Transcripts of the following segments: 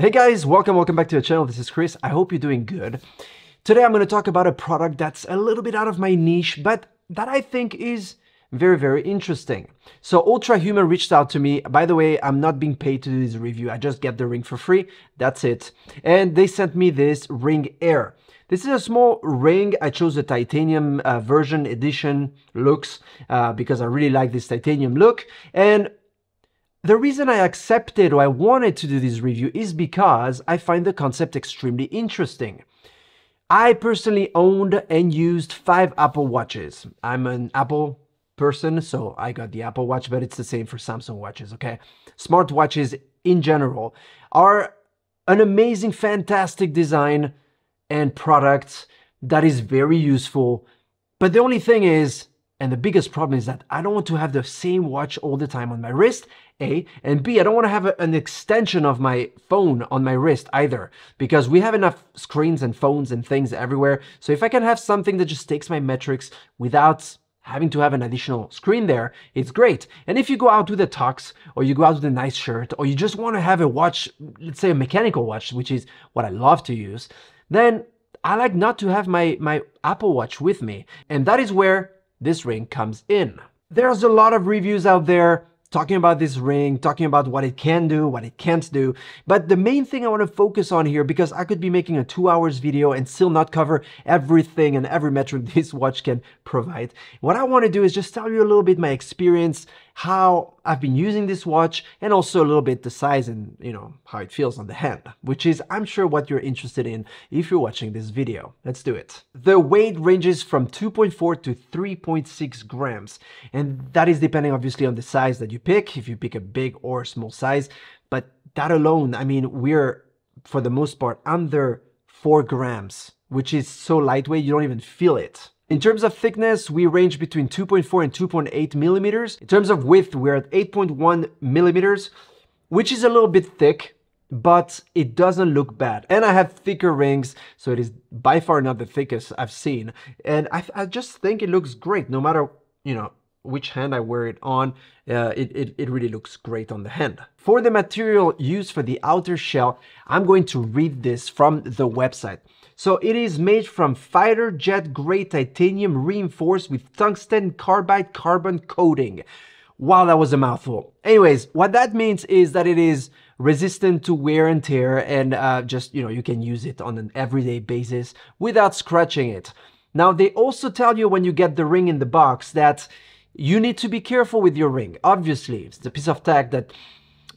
Hey guys, welcome, welcome back to the channel. This is Cris. I hope you're doing good. Today I'm going to talk about a product that's a little bit out of my niche, but that I think is very, very interesting. So Ultrahuman reached out to me. By the way, I'm not being paid to do this review. I just get the ring for free. That's it. And they sent me this Ring Air. This is a small ring. I chose the titanium uh, version edition looks uh, because I really like this titanium look. And the reason I accepted or I wanted to do this review is because I find the concept extremely interesting. I personally owned and used five Apple Watches. I'm an Apple person, so I got the Apple Watch, but it's the same for Samsung watches, okay? Smartwatches in general are an amazing, fantastic design and product that is very useful. But the only thing is, and the biggest problem is that I don't want to have the same watch all the time on my wrist, A, and B, I don't want to have a, an extension of my phone on my wrist either, because we have enough screens and phones and things everywhere. So if I can have something that just takes my metrics without having to have an additional screen there, it's great. And if you go out with a tux, or you go out with a nice shirt, or you just want to have a watch, let's say a mechanical watch, which is what I love to use, then I like not to have my, my Apple Watch with me. And that is where this ring comes in. There's a lot of reviews out there talking about this ring, talking about what it can do, what it can't do. But the main thing I want to focus on here, because I could be making a two hours video and still not cover everything and every metric this watch can provide. What I want to do is just tell you a little bit my experience, how I've been using this watch, and also a little bit the size and, you know, how it feels on the hand, which is, I'm sure, what you're interested in if you're watching this video. Let's do it. The weight ranges from 2.4 to 3.6 grams, and that is depending obviously on the size that you pick, if you pick a big or small size, but that alone, I mean, we're, for the most part, under 4 grams, which is so lightweight you don't even feel it. In terms of thickness, we range between 2.4 and 2.8 millimeters. In terms of width, we're at 8.1 millimeters, which is a little bit thick, but it doesn't look bad. And I have thicker rings, so it is by far not the thickest I've seen. And I, I just think it looks great, no matter, you know, which hand I wear it on, uh, it, it, it really looks great on the hand. For the material used for the outer shell, I'm going to read this from the website. So it is made from fighter jet grade titanium reinforced with tungsten carbide carbon coating. Wow, that was a mouthful. Anyways, what that means is that it is resistant to wear and tear and uh, just, you know, you can use it on an everyday basis without scratching it. Now, they also tell you when you get the ring in the box that you need to be careful with your ring. Obviously, it's a piece of tech that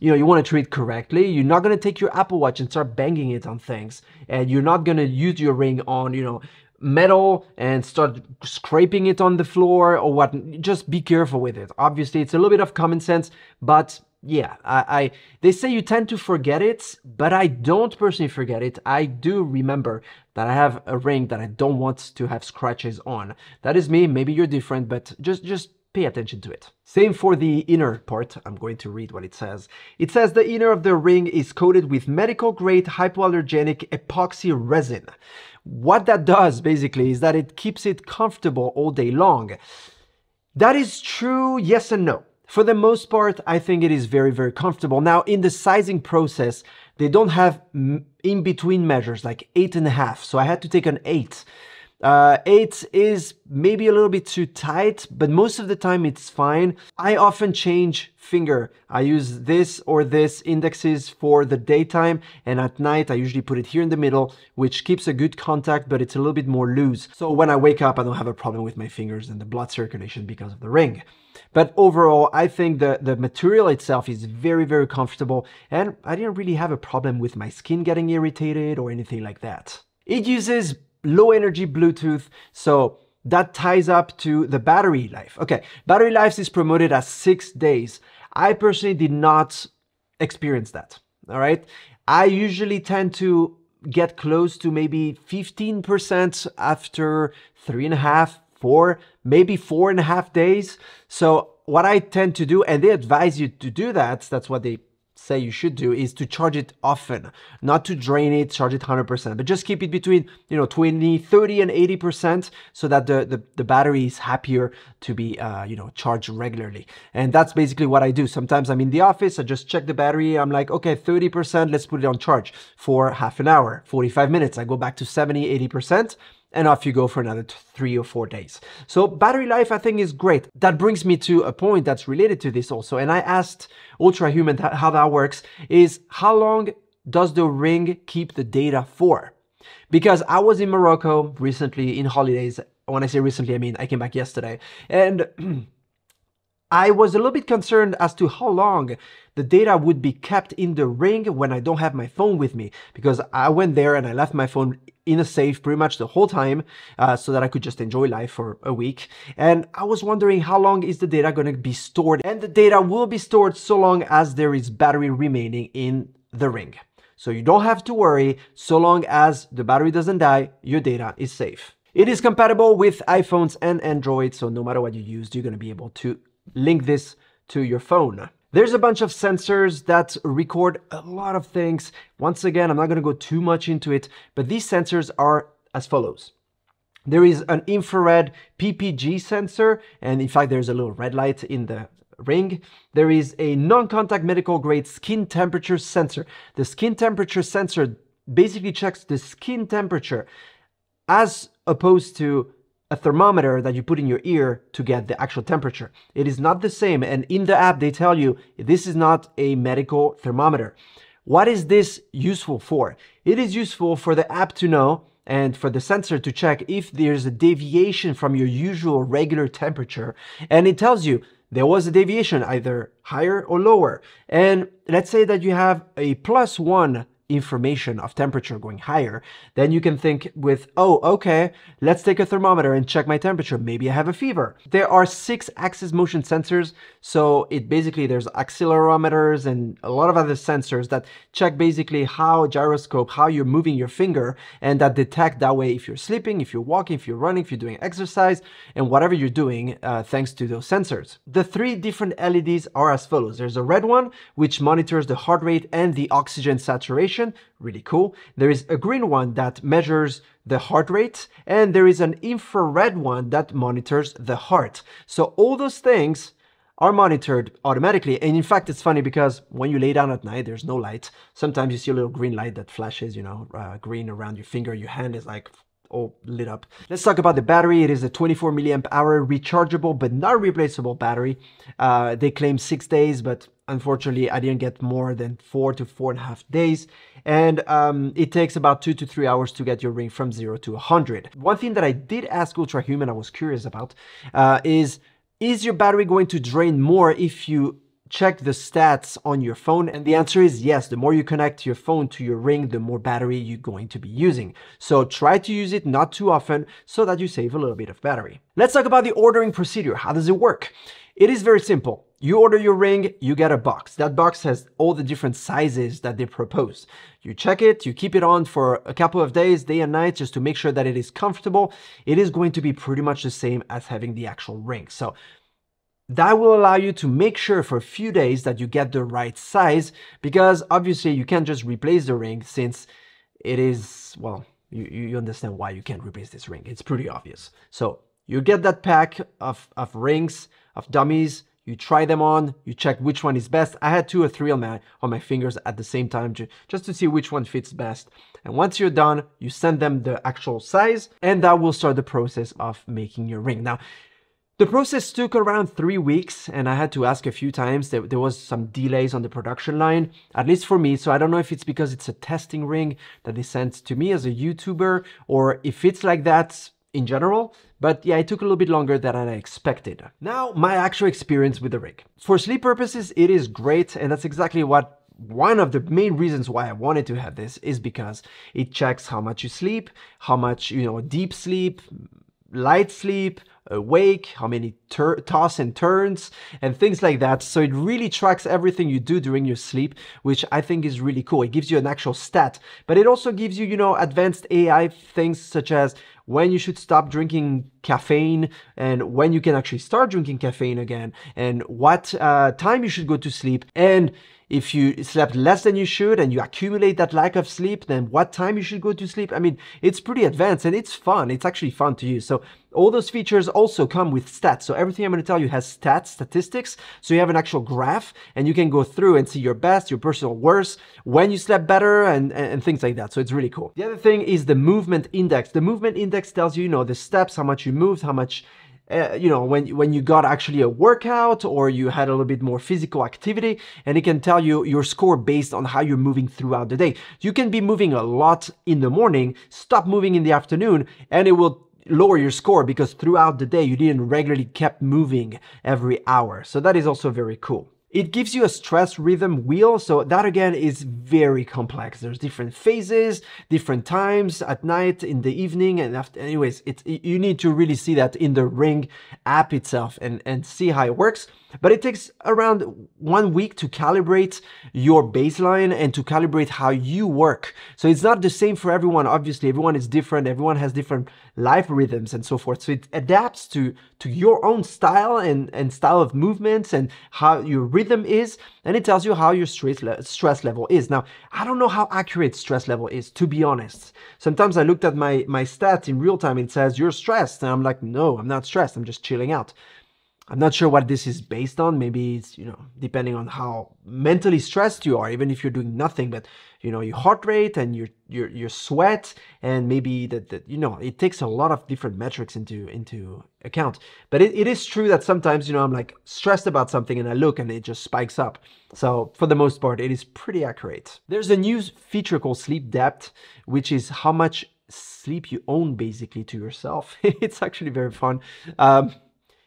you know, you want to treat correctly. You're not going to take your Apple Watch and start banging it on things. And you're not going to use your ring on, you know, metal and start scraping it on the floor or what. Just be careful with it. Obviously, it's a little bit of common sense, but yeah, I, I, they say you tend to forget it, but I don't personally forget it. I do remember that I have a ring that I don't want to have scratches on. That is me. Maybe you're different, but just just pay attention to it. Same for the inner part. I'm going to read what it says. It says the inner of the ring is coated with medical grade hypoallergenic epoxy resin. What that does basically is that it keeps it comfortable all day long. That is true, yes and no. For the most part, I think it is very, very comfortable. Now, in the sizing process, they don't have in-between measures like eight and a half. So I had to take an eight. Uh, 8 is maybe a little bit too tight, but most of the time it's fine. I often change finger. I use this or this indexes for the daytime and at night I usually put it here in the middle, which keeps a good contact, but it's a little bit more loose. So when I wake up, I don't have a problem with my fingers and the blood circulation because of the ring. But overall, I think the, the material itself is very, very comfortable and I didn't really have a problem with my skin getting irritated or anything like that. It uses low energy Bluetooth. So that ties up to the battery life. Okay, battery life is promoted as six days. I personally did not experience that. All right. I usually tend to get close to maybe 15% after three and a half, four, maybe four and a half days. So what I tend to do, and they advise you to do that, that's what they say you should do is to charge it often, not to drain it, charge it 100%, but just keep it between, you know, 20, 30 and 80% so that the, the, the battery is happier to be, uh, you know, charged regularly. And that's basically what I do. Sometimes I'm in the office, I just check the battery. I'm like, okay, 30%, let's put it on charge for half an hour, 45 minutes. I go back to 70, 80% and off you go for another three or four days. So battery life, I think, is great. That brings me to a point that's related to this also. And I asked Ultrahuman how that works is how long does the ring keep the data for? Because I was in Morocco recently in holidays. When I say recently, I mean I came back yesterday. And I was a little bit concerned as to how long the data would be kept in the ring when I don't have my phone with me because I went there and I left my phone in a safe pretty much the whole time uh, so that I could just enjoy life for a week. And I was wondering how long is the data going to be stored? And the data will be stored so long as there is battery remaining in the ring. So you don't have to worry so long as the battery doesn't die, your data is safe. It is compatible with iPhones and Android, so no matter what you use, you're going to be able to link this to your phone. There's a bunch of sensors that record a lot of things. Once again, I'm not going to go too much into it, but these sensors are as follows. There is an infrared PPG sensor, and in fact, there's a little red light in the ring. There is a non-contact medical grade skin temperature sensor. The skin temperature sensor basically checks the skin temperature as opposed to a thermometer that you put in your ear to get the actual temperature. It is not the same. And in the app, they tell you this is not a medical thermometer. What is this useful for? It is useful for the app to know and for the sensor to check if there's a deviation from your usual regular temperature. And it tells you there was a deviation either higher or lower. And let's say that you have a plus one information of temperature going higher, then you can think with, oh, okay, let's take a thermometer and check my temperature. Maybe I have a fever. There are six axis motion sensors. So it basically, there's accelerometers and a lot of other sensors that check basically how gyroscope, how you're moving your finger and that detect that way if you're sleeping, if you're walking, if you're running, if you're doing exercise and whatever you're doing, uh, thanks to those sensors. The three different LEDs are as follows. There's a red one, which monitors the heart rate and the oxygen saturation really cool. There is a green one that measures the heart rate, and there is an infrared one that monitors the heart. So all those things are monitored automatically. And in fact, it's funny because when you lay down at night, there's no light. Sometimes you see a little green light that flashes, you know, uh, green around your finger. Your hand is like all lit up. Let's talk about the battery. It is a 24 milliamp hour rechargeable but not replaceable battery. Uh, they claim six days, but unfortunately I didn't get more than four to four and a half days. And um, it takes about two to three hours to get your ring from zero to 100. One thing that I did ask Ultrahuman, I was curious about, uh, is, is your battery going to drain more if you check the stats on your phone? And the answer is yes. The more you connect your phone to your ring, the more battery you're going to be using. So try to use it not too often so that you save a little bit of battery. Let's talk about the ordering procedure. How does it work? It is very simple. You order your ring, you get a box. That box has all the different sizes that they propose. You check it, you keep it on for a couple of days, day and night, just to make sure that it is comfortable. It is going to be pretty much the same as having the actual ring. So that will allow you to make sure for a few days that you get the right size because obviously you can't just replace the ring since it is, well, you, you understand why you can't replace this ring. It's pretty obvious. So you get that pack of, of rings, of dummies, you try them on, you check which one is best. I had two or three on my, on my fingers at the same time just to see which one fits best. And once you're done, you send them the actual size and that will start the process of making your ring. Now, the process took around three weeks and I had to ask a few times. There, there was some delays on the production line, at least for me. So I don't know if it's because it's a testing ring that they sent to me as a YouTuber or if it's like that in general. But yeah, it took a little bit longer than I expected. Now, my actual experience with the rig. For sleep purposes, it is great. And that's exactly what one of the main reasons why I wanted to have this is because it checks how much you sleep, how much, you know, deep sleep, light sleep, awake, how many toss and turns, and things like that. So it really tracks everything you do during your sleep, which I think is really cool. It gives you an actual stat, but it also gives you, you know, advanced AI things such as when you should stop drinking caffeine and when you can actually start drinking caffeine again and what uh, time you should go to sleep. And if you slept less than you should and you accumulate that lack of sleep, then what time you should go to sleep. I mean, it's pretty advanced and it's fun. It's actually fun to use. So all those features also come with stats. So everything I'm going to tell you has stats, statistics. So you have an actual graph and you can go through and see your best, your personal worst, when you slept better and, and things like that. So it's really cool. The other thing is the movement index. The movement index tells you, you know, the steps, how much you moved, how much uh, you know, when, when you got actually a workout or you had a little bit more physical activity, and it can tell you your score based on how you're moving throughout the day. You can be moving a lot in the morning, stop moving in the afternoon, and it will lower your score because throughout the day you didn't regularly kept moving every hour. So that is also very cool. It gives you a stress rhythm wheel, so that again is very complex. There's different phases, different times at night, in the evening, and after. Anyways, it's you need to really see that in the Ring app itself and and see how it works. But it takes around one week to calibrate your baseline and to calibrate how you work. So it's not the same for everyone. Obviously, everyone is different. Everyone has different life rhythms and so forth. So it adapts to to your own style and and style of movements and how your rhythm is, and it tells you how your stress, le stress level is. Now, I don't know how accurate stress level is, to be honest. Sometimes I looked at my, my stats in real time, it says, you're stressed. And I'm like, no, I'm not stressed, I'm just chilling out. I'm not sure what this is based on. Maybe it's, you know, depending on how mentally stressed you are, even if you're doing nothing, but, you know, your heart rate and your, your, your sweat, and maybe that, that, you know, it takes a lot of different metrics into, into account. But it, it is true that sometimes, you know, I'm like stressed about something and I look and it just spikes up. So for the most part, it is pretty accurate. There's a new feature called sleep debt, which is how much sleep you own basically to yourself. it's actually very fun. Um,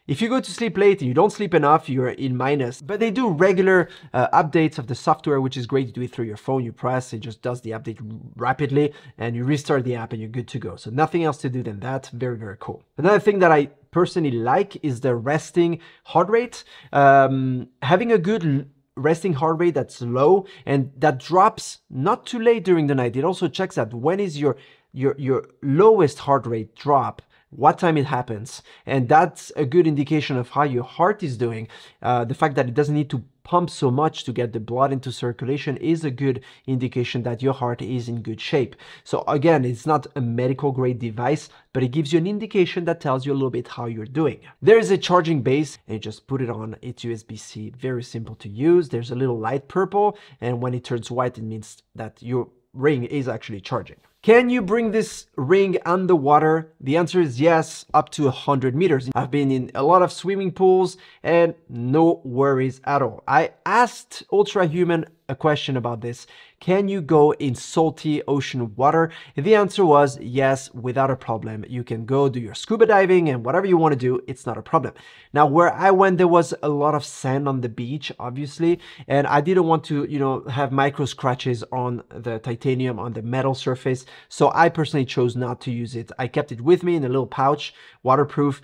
if you go to sleep late and you don't sleep enough, you're in minus. But they do regular uh, updates of the software, which is great. You do it through your phone, you press, it just does the update rapidly, and you restart the app and you're good to go. So nothing else to do than that. Very, very cool. Another thing that I personally like is the resting heart rate. Um, having a good resting heart rate that's low and that drops not too late during the night. It also checks that when is your your your lowest heart rate drop what time it happens. And that's a good indication of how your heart is doing. Uh, the fact that it doesn't need to pump so much to get the blood into circulation is a good indication that your heart is in good shape. So again, it's not a medical grade device, but it gives you an indication that tells you a little bit how you're doing. There is a charging base and you just put it on, it's USB-C, very simple to use. There's a little light purple and when it turns white, it means that your ring is actually charging. Can you bring this ring underwater? The answer is yes, up to 100 meters. I've been in a lot of swimming pools and no worries at all. I asked Ultrahuman a question about this. Can you go in salty ocean water? The answer was yes, without a problem. You can go do your scuba diving and whatever you want to do, it's not a problem. Now, where I went, there was a lot of sand on the beach, obviously, and I didn't want to, you know, have micro scratches on the titanium, on the metal surface. So I personally chose not to use it. I kept it with me in a little pouch, waterproof,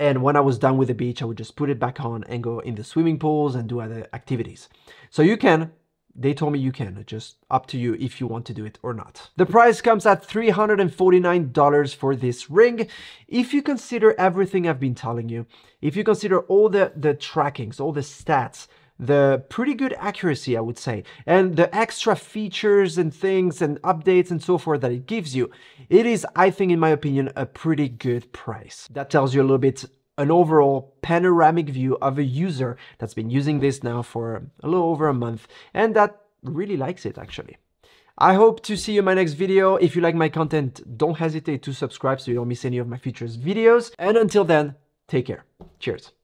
and when I was done with the beach, I would just put it back on and go in the swimming pools and do other activities. So you can they told me you can, just up to you if you want to do it or not. The price comes at $349 for this ring. If you consider everything I've been telling you, if you consider all the, the trackings, all the stats, the pretty good accuracy, I would say, and the extra features and things and updates and so forth that it gives you, it is, I think, in my opinion, a pretty good price. That tells you a little bit an overall panoramic view of a user that's been using this now for a little over a month and that really likes it actually. I hope to see you in my next video. If you like my content, don't hesitate to subscribe so you don't miss any of my future videos. And until then, take care. Cheers.